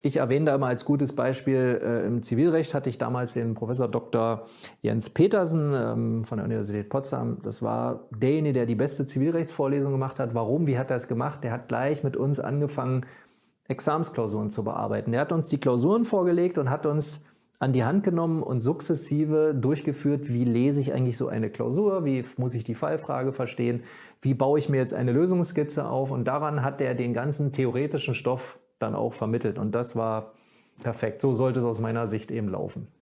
Ich erwähne da immer als gutes Beispiel, äh, im Zivilrecht hatte ich damals den Professor Dr. Jens Petersen ähm, von der Universität Potsdam. Das war derjenige, der die beste Zivilrechtsvorlesung gemacht hat. Warum? Wie hat er es gemacht? Der hat gleich mit uns angefangen, Examsklausuren zu bearbeiten. Der hat uns die Klausuren vorgelegt und hat uns an die Hand genommen und sukzessive durchgeführt, wie lese ich eigentlich so eine Klausur, wie muss ich die Fallfrage verstehen, wie baue ich mir jetzt eine Lösungsskizze auf und daran hat er den ganzen theoretischen Stoff dann auch vermittelt und das war perfekt. So sollte es aus meiner Sicht eben laufen.